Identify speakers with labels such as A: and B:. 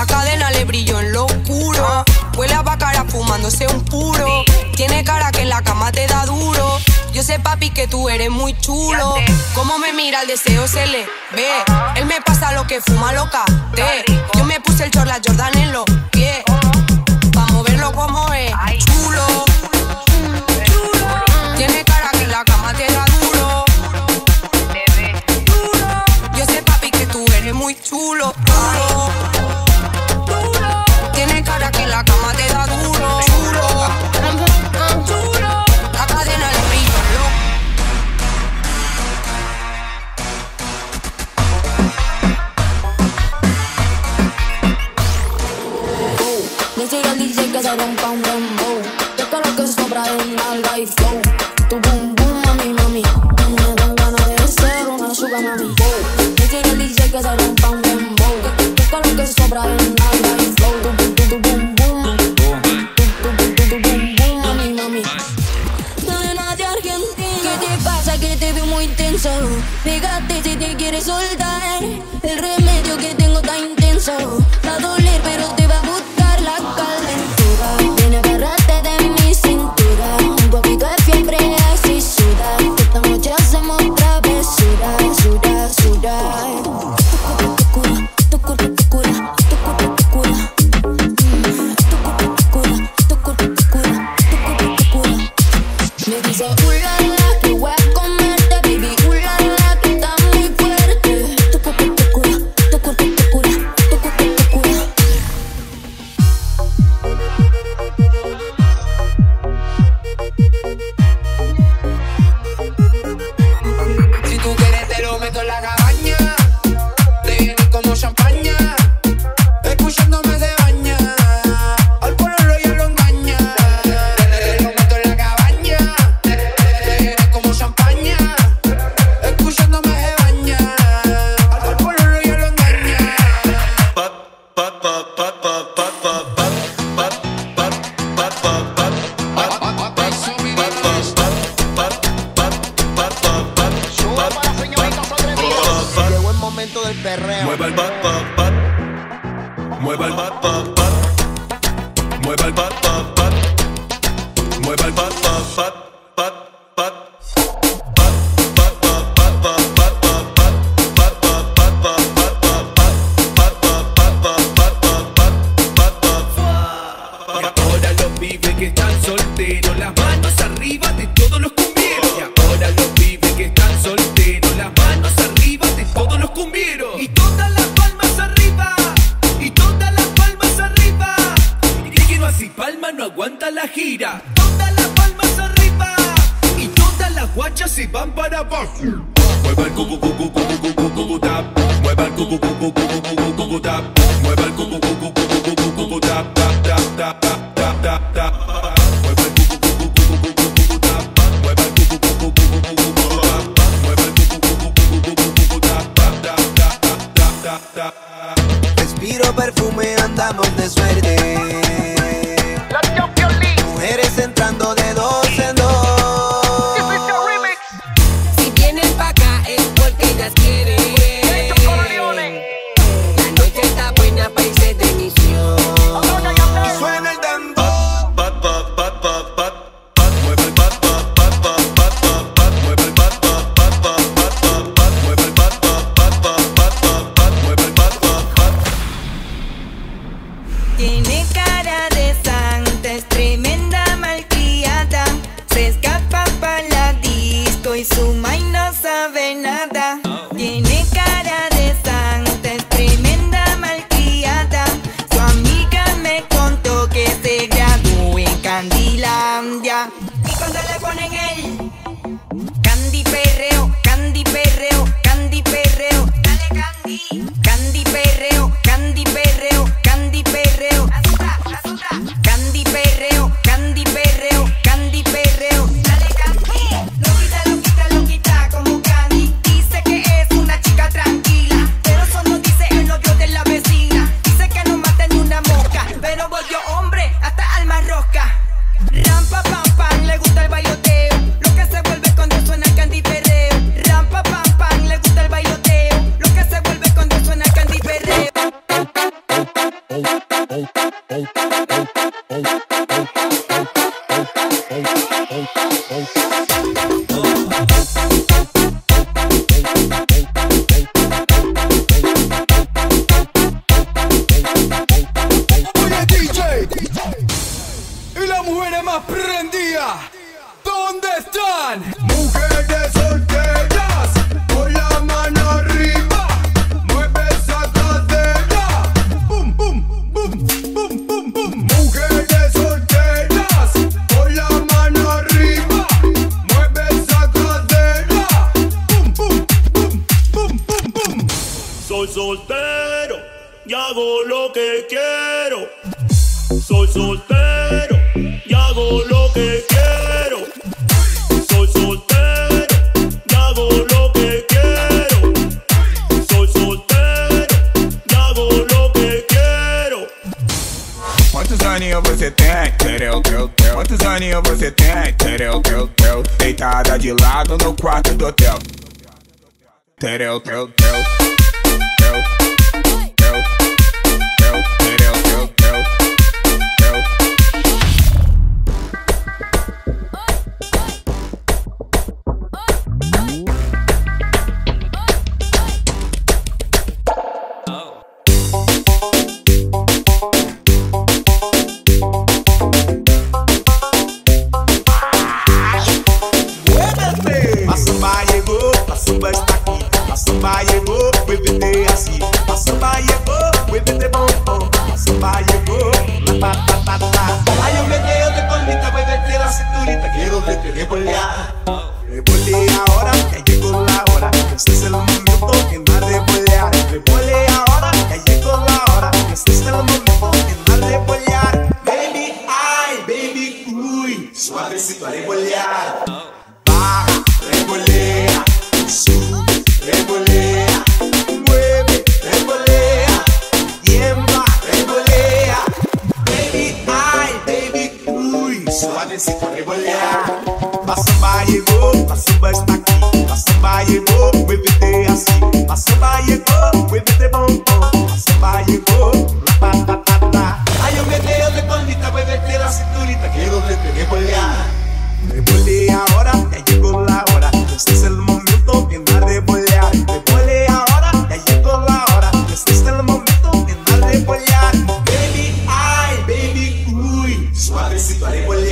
A: La cadena le brilló en lo oscuro. Huele a bacara fumándose un puro. Tiene cara que en la cama te da duro. Yo sé, papi, que tú eres muy chulo. Como me mira, el deseo se le ve. Él me pasa lo que fuma loca. Te. Yo me puse el chorla, Jordan
B: Le sigue al DJ que se rompa un. Yo creo que sobra en alga y flow.
C: But. muchachas y van para abajo. Mueva el cucu cucu cucu cucu cucu tap. Mueva el cucu cucu cucu cucu cucu tap. Mueva el cucu cucu cucu cucu cucu tap tap tap tap tap tap tap tap.
D: Respiro perfume andamos de suelo
E: soltero y hago lo que quiero. Soy soltero y hago lo que quiero. Soy soltero y hago lo que quiero. Soy soltero y hago lo que quiero.
F: Quantos aninhos você tem? Tereu, teu, teu. Quantos aninhos você tem? Tereu, teu, teu. Deitada de lado no quarto do hotel. Tereu, teu, teu. bro.
G: vaya uh, pa, pa, pa, pa, Hay un meteo de voy a la cinturita, quiero verte revolear. Revole ahora, que llegó la hora, este es el momento que más revolear. Revole ahora, que llegó la hora, este es el momento que más revolear. Baby, ay, baby, uy, suavecito a revolear. nesse rebolear. Maçamba chegou, maçamba está aqui. Maçamba chegou, o EBT é assim. Maçamba chegou, o EBT é bom bom. Maçamba chegou, patatata. Aí o EBT é de bandita, vai meter la cinturita. Quiero verte rebolear. Rebole ahora, ya llegó la hora. Este es el momento, bien a rebolear. Rebole ahora, ya llegó la hora. Este es el momento, bien a rebolear. Baby, ay, baby, uy, suavecito a rebolear.